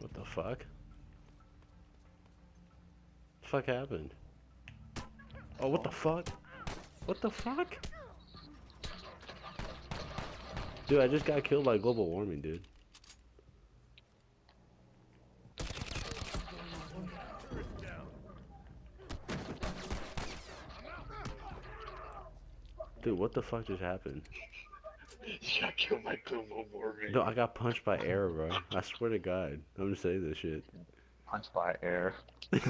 What the fuck? The fuck happened? Oh, what the fuck? What the fuck? Dude, I just got killed by global warming, dude. Dude, what the fuck just happened? You got killed by global. No, I got punched by air, bro. I swear to God. I'm gonna say this shit. Punched by air.